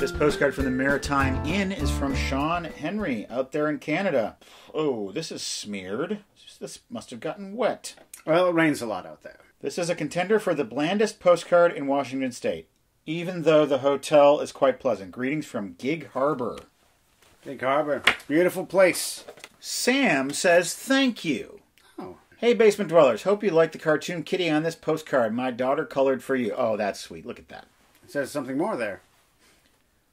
This postcard from the Maritime Inn is from Sean Henry out there in Canada. Oh, this is smeared. This must have gotten wet. Well, it rains a lot out there. This is a contender for the blandest postcard in Washington State, even though the hotel is quite pleasant. Greetings from Gig Harbor. Gig Harbor, beautiful place. Sam says thank you. Oh, Hey, basement dwellers. Hope you like the cartoon kitty on this postcard. My daughter colored for you. Oh, that's sweet. Look at that. it says something more there.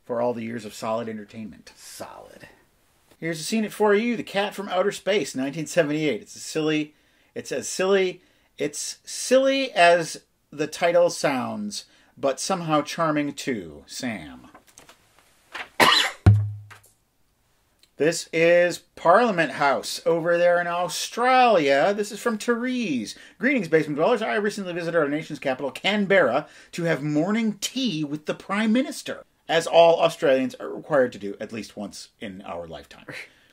For all the years of solid entertainment. Solid. Here's a scene it for you: The Cat from Outer Space, 1978. It's a silly. It's as silly. It's silly as the title sounds, but somehow charming too. Sam. This is Parliament House over there in Australia. This is from Therese. Greetings, basement dwellers. I recently visited our nation's capital, Canberra, to have morning tea with the Prime Minister, as all Australians are required to do at least once in our lifetime.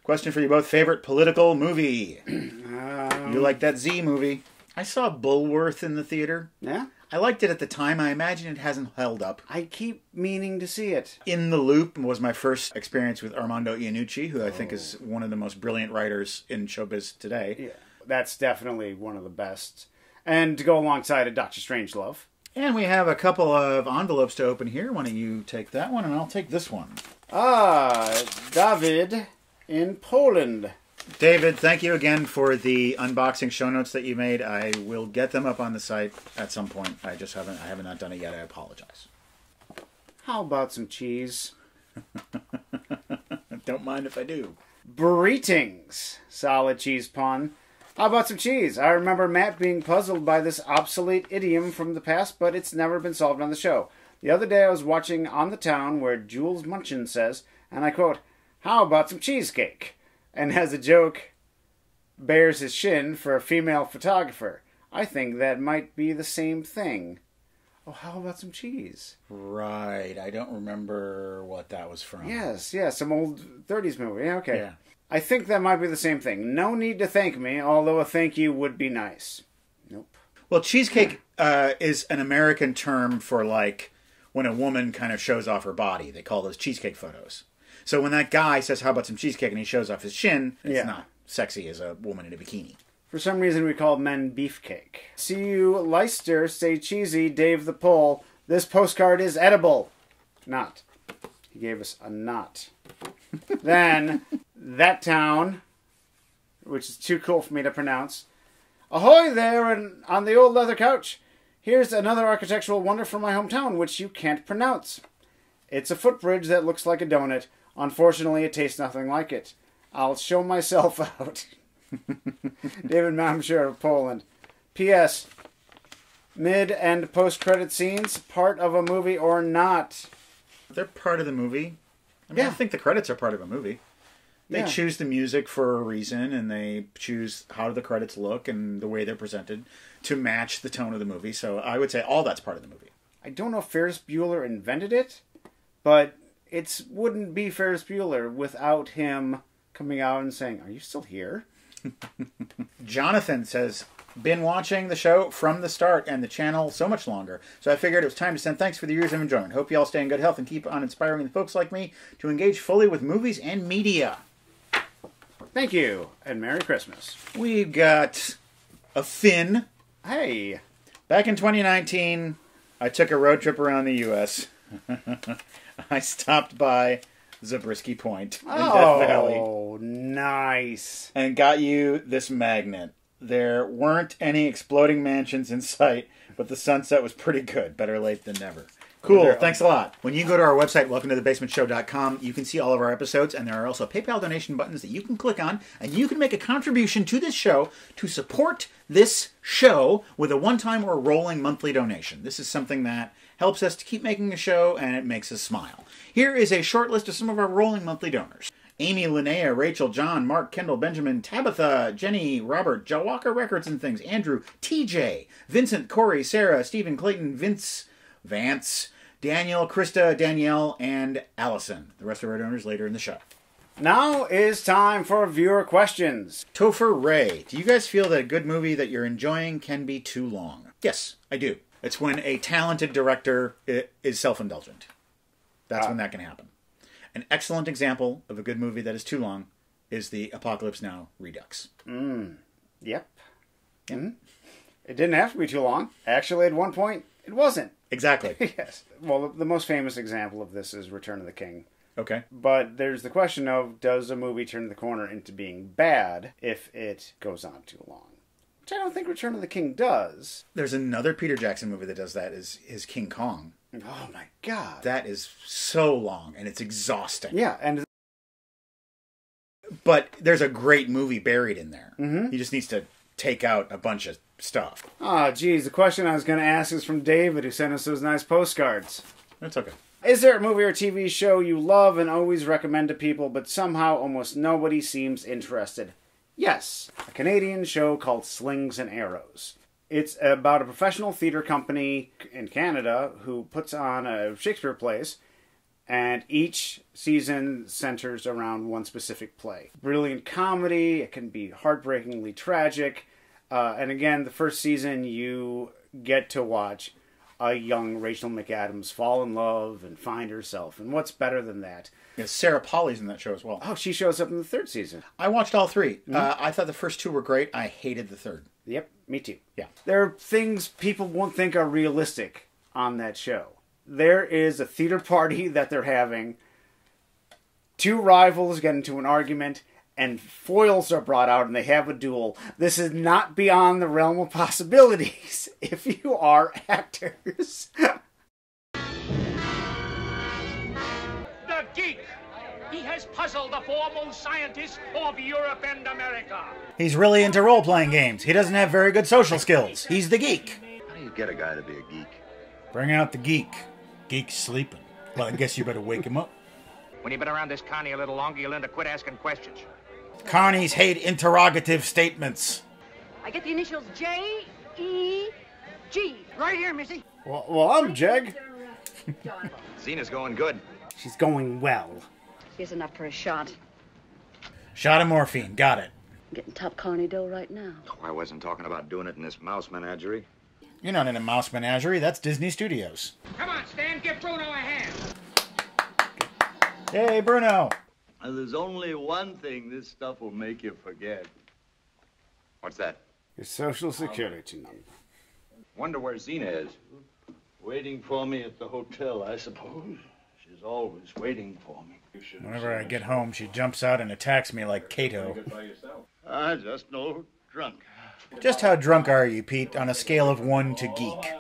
Question for you both favorite political movie? Um, you like that Z movie? I saw Bulworth in the theater. Yeah? I liked it at the time. I imagine it hasn't held up. I keep meaning to see it. In the Loop was my first experience with Armando Iannucci, who I think is oh. one of the most brilliant writers in showbiz today. Yeah. That's definitely one of the best. And to go alongside of Doctor Strangelove. And we have a couple of envelopes to open here. Why don't you take that one, and I'll take this one. Ah, David in Poland. David, thank you again for the unboxing show notes that you made. I will get them up on the site at some point. I just haven't I haven't not done it yet. I apologize. How about some cheese? Don't mind if I do. Burritings. Solid cheese pun. How about some cheese? I remember Matt being puzzled by this obsolete idiom from the past, but it's never been solved on the show. The other day I was watching On the Town where Jules Munshin says, and I quote, How about some cheesecake? And as a joke, bears his shin for a female photographer. I think that might be the same thing. Oh, how about some cheese? Right. I don't remember what that was from. Yes, yes, some old 30s movie. Yeah, okay. Yeah. I think that might be the same thing. No need to thank me, although a thank you would be nice. Nope. Well, cheesecake uh, is an American term for like when a woman kind of shows off her body. They call those cheesecake photos. So when that guy says, "How about some cheesecake?" and he shows off his shin, it's Yeah. not sexy as a woman in a bikini. For some reason, we call men beefcake. See you, Leicester, say cheesy, Dave the Pole. This postcard is edible. Not. He gave us a knot. then, that town, which is too cool for me to pronounce. Ahoy there and on the old leather couch. Here's another architectural wonder from my hometown, which you can't pronounce. It's a footbridge that looks like a donut. Unfortunately, it tastes nothing like it. I'll show myself out. David Mamsher of Poland. P.S. Mid and post credit scenes, part of a movie or not? They're part of the movie. I mean, I think the credits are part of a movie. They Yeah. choose the music for a reason, and they choose how the credits look and the way they're presented to match the tone of the movie. So I would say all that's part of the movie. I don't know if Ferris Bueller invented it, but it wouldn't be Ferris Bueller without him coming out and saying, Are you still here? Jonathan says, been watching the show from the start and the channel so much longer. So I figured it was time to send thanks for the years of enjoyment. Hope you all stay in good health and keep on inspiring the folks like me to engage fully with movies and media. Thank you, and Merry Christmas. We've got a Finn. Hey, Back in 2019, I took a road trip around the U.S. I stopped by Zabriskie Point in Death oh, Valley. oh, nice. and got you this magnet. There weren't any exploding mansions in sight, but the sunset was pretty good. Better late than never. Cool. Thanks a lot. When you go to our website, welcome to thebasementshow.com, you can see all of our episodes, and there are also PayPal donation buttons that you can click on, and you can make a contribution to this show to support this show with a one time or rolling monthly donation. This is something that helps us to keep making the show, and it makes us smile. Here is a short list of some of our rolling monthly donors. Amy, Linnea, Rachel, John, Mark, Kendall, Benjamin, Tabitha, Jenny, Robert, Joe Walker Records and Things, Andrew, TJ, Vincent, Corey, Sarah, Stephen, Clayton, Vince, Vance, Daniel, Krista, Danielle, and Allison. The rest of our donors later in the show. Now is time for viewer questions. Topher Ray, do you guys feel that a good movie that you're enjoying can be too long? Yes, I do. It's when a talented director is self indulgent. That's when that can happen. An excellent example of a good movie that is too long is the Apocalypse Now Redux. Yep. Mhm. It didn't have to be too long. Actually, at one point, it wasn't. Exactly. Yes. Well, the most famous example of this is Return of the King. Okay. But there's the question of does a movie turn the corner into being bad if it goes on too long? Which I don't think Return of the King does. There's another Peter Jackson movie that does that is is King Kong. Oh my god. That is so long and it's exhausting. yeah, and But there's a great movie buried in there. Mm-hmm. He just needs to take out a bunch of stuff. oh geez, the question I was going to ask is from David, who sent us those nice postcards. That's okay. Is there a movie or TV show you love and always recommend to people, but somehow almost nobody seems interested? Yes, a Canadian show called Slings and Arrows. It's about a professional theater company in Canada who puts on a Shakespeare plays, and each season centers around one specific play. Brilliant comedy, it can be heartbreakingly tragic, uh, and again, the first season you get to watch a young Rachel McAdams fall in love and find herself. And what's better than that? Yeah, Sarah Polley's in that show as well. Oh, she shows up in the third season. I watched all 3 Mm-hmm. Uh, I thought the first two were great. I hated the third. Yep, me too. Yeah. There are things people won't think are realistic on that show. There is a theater party that they're having. Two rivals get into an argument, and foils are brought out, and they have a duel. This is not beyond the realm of possibilities if you are actors. The geek. He has puzzled the foremost scientists of Europe and America. He's really into role playing games. He doesn't have very good social skills. He's the geek. How do you get a guy to be a geek? Bring out the geek. Geek's sleeping. Well, I guess you better wake him up. When you've been around this carny a little longer, you'll learn to quit asking questions. Carnies hate interrogative statements. I get the initials J E G. Right here, Missy. well, well, I'm Jeg. Zeena's going good. She's going well. Here's enough for a shot. Shot of morphine. Got it. I'm getting top carny dough right now. Oh, I wasn't talking about doing it in this mouse menagerie. You're not in a mouse menagerie. That's Disney Studios. Come on, Stan, give Bruno a hand. Hey, Bruno. Uh, There's only one thing this stuff will make you forget. What's that? Your social security number. Wonder where Zeena is. Waiting for me at the hotel, I suppose. She's always waiting for me. You should Whenever I get home, she jumps out and attacks me like Cato. I just no drunk. Just how drunk are you, Pete, on a scale of one to geek?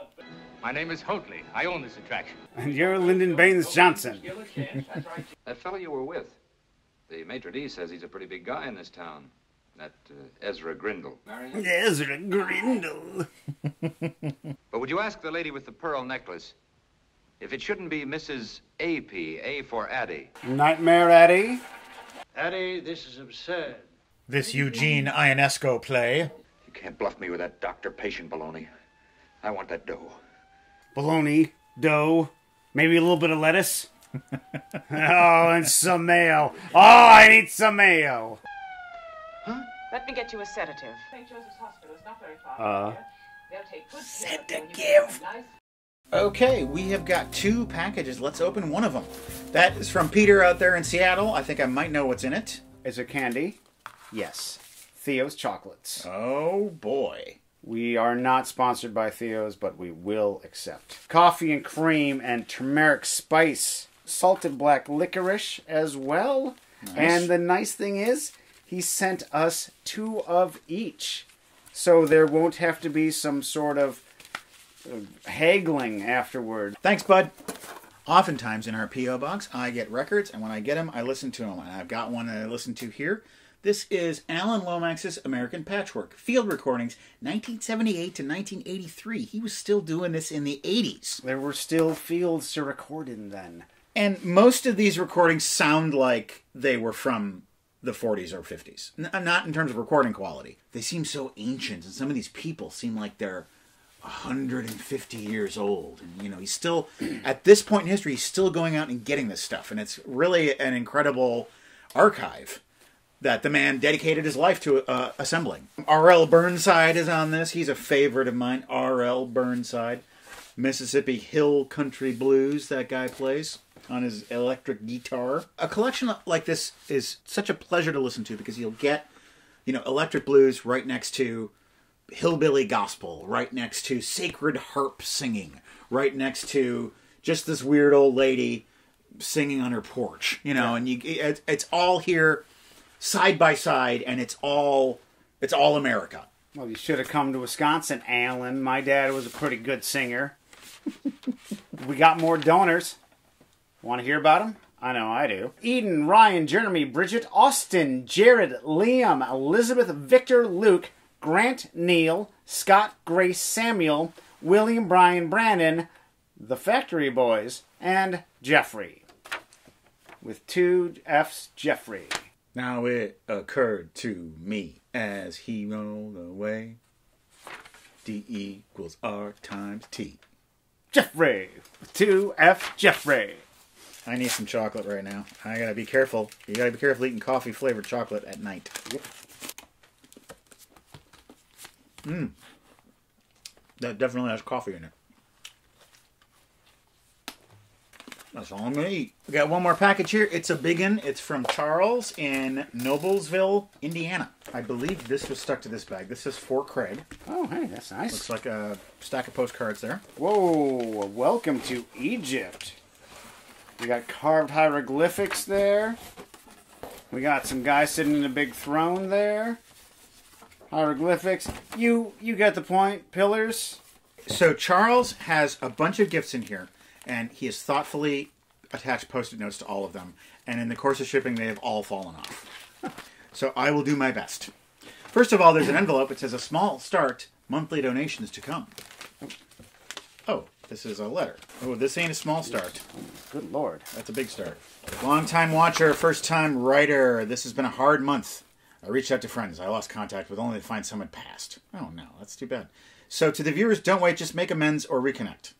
My name is Hoatley. I own this attraction. And you're Lyndon Baines Johnson. That fellow you were with, the maitre d' says he's a pretty big guy in this town. That uh, Ezra Grindle. Ezra Grindle. But would you ask the lady with the pearl necklace if it shouldn't be Mrs. A.P., A for Addie? Nightmare Addie. Addie, this is absurd. This Eugene Ionesco play. You can't bluff me with that doctor-patient baloney. I want that dough. Bologna. Dough. Maybe a little bit of lettuce. oh, and some mayo. Oh, I need some mayo. Let me get you a sedative. St. Joseph's Hospital is not very far. Uh, They'll take good care of you when you get nice Okay, we have got two packages. Let's open one of them. That is from Peter out there in Seattle. I think I might know what's in it. is it candy? Yes. Theo's chocolates. Oh boy. We are not sponsored by Theo's, but we will accept. Coffee and cream and turmeric spice. Salted black licorice as well. And the nice thing is, he sent us two of each. So there won't have to be some sort of uh, haggling afterward. Thanks, bud. Oftentimes in our P.O. box, I get records, and when I get them, I listen to them. And I've got one that I listen to here. This is Alan Lomax's American Patchwork, field recordings, 1978 to 1983. He was still doing this in the 80s. There were still fields to record in then. And most of these recordings sound like they were from the 40s or 50s. N- uh, not in terms of recording quality. They seem so ancient, and some of these people seem like they're 150 years old. And, you know, he's still, at this point in history, he's still going out and getting this stuff. And it's really an incredible archive that the man dedicated his life to uh, assembling. R.L. Burnside is on this. He's a favorite of mine. R.L. Burnside. Mississippi Hill Country Blues, that guy plays. on his electric guitar. A collection like this is such a pleasure to listen to because you'll get, you know, electric blues right next to hillbilly gospel, right next to sacred harp singing, right next to just this weird old lady singing on her porch, you know, and you it, it's all here side by side and it's all it's all America. Well, you should have come to Wisconsin, Alan. My dad was a pretty good singer. we got more donors. Want to hear about them? I know I do. Eden, Ryan, Jeremy, Bridget, Austin, Jared, Liam, Elizabeth, Victor, Luke, Grant, Neil, Scott, Grace, Samuel, William, Brian, Brandon, the Factory Boys, and Jeffrey. With two F's, Jeffrey. Now it occurred to me as he rolled away. D equals R times T. Jeffrey. Two F, Jeffrey. I need some chocolate right now. I gotta be careful. You gotta be careful eating coffee flavored chocolate at night. Mmm. That definitely has coffee in it. That's all I'm gonna eat. We got one more package here. It's a big one. It's from Charles in Noblesville, Indiana. I believe this was stuck to this bag. This is for Craig. Oh, hey, that's nice. Looks like a stack of postcards there. Whoa, welcome to Egypt. We got carved hieroglyphics there. We got some guys sitting in a big throne there. Hieroglyphics. You you get the point. Pillars. So Charles has a bunch of gifts in here, and he has thoughtfully attached post-it notes to all of them. And in the course of shipping, they have all fallen off. so I will do my best. First of all, there's an envelope. It says a small start. Monthly donations to come. Oh, this is a letter. Oh, this ain't a small start. Good lord. That's a big start. Long time watcher, first time writer. This has been a hard month. I reached out to friends. I lost contact with only to find someone passed. Oh no, that's too bad. So to the viewers, don't wait, just make amends or reconnect.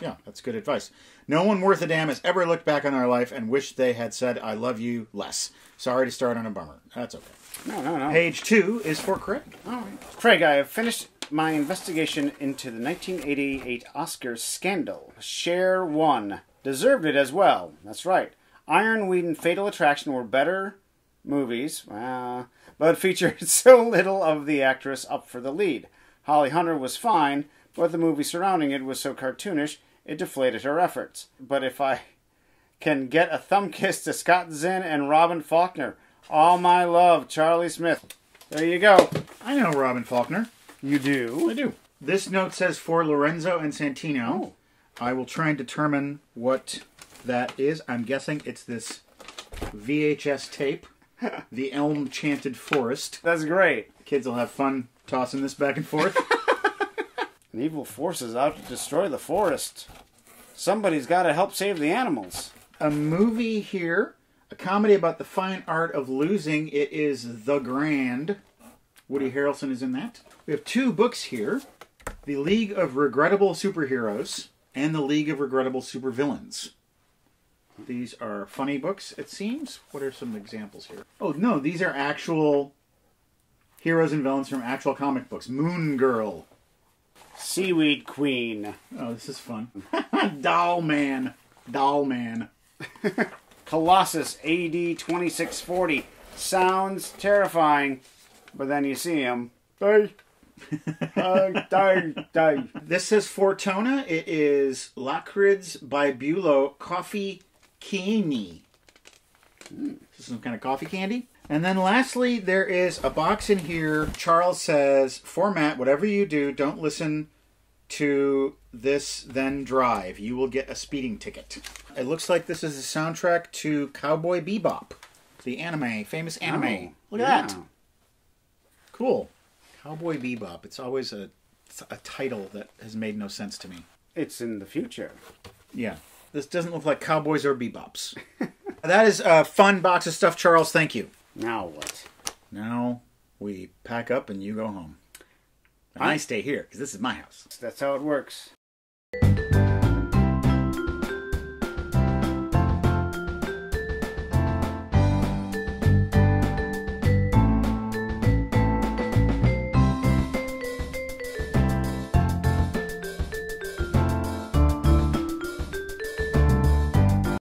Yeah, that's good advice. No won worth a damn has ever looked back on their life and wished they had said, I love you less. Sorry to start on a bummer. That's okay. No, no, no. Page two is for Craig. All right. Craig, I have finished my investigation into the 1988 Oscars scandal. Cher one. Deserved it as well. That's right. Ironweed and Fatal Attraction were better movies, uh, but featured so little of the actress up for the lead. Holly Hunter was fine, but the movie surrounding it was so cartoonish it deflated her efforts. But if I can get a thumb kiss to Scott Zinn and Robin Faulkner, all my love, Charlie Smith. There you go. I know Robin Faulkner. You do? I do. This note says for Lorenzo and Santino. Oh. I will try and determine what that is. I'm guessing it's this VHS tape, The Elm Chanted Forest. That's great. Kids will have fun tossing this back and forth. Evil force is out to destroy the forest. Somebody's got to help save the animals. a movie here, a comedy about the fine art of losing. It is The Grand. Woody Harrelson is in that. We have two books here The League of Regrettable Superheroes and The League of Regrettable Supervillains. These are funny books, it seems. What are some examples here? Oh, no, these are actual heroes and villains from actual comic books. Moon Girl. Seaweed Queen. Oh, this is fun. Doll Man. Doll Man. Colossus AD 2640. Sounds terrifying, but then you see him. Die. Uh, die, die. This says Fortuna. It is Lakrids by Bulow Coffee. This is some kind of coffee candy. And then lastly, there is a box in here. Charles says, Format, whatever you do, don't listen to this, then drive. You will get a speeding ticket. It looks like this is a soundtrack to Cowboy Bebop, the anime, famous anime. Oh, Look at that. Cool. Cowboy Bebop. It's always a, a title that has made no sense to me. It's in the future. Yeah. This doesn't look like cowboys or bebops. that is a fun box of stuff, Charles. Thank you. Now what? Now we pack up and you go home. And I stay here because this is my house. That's how it works.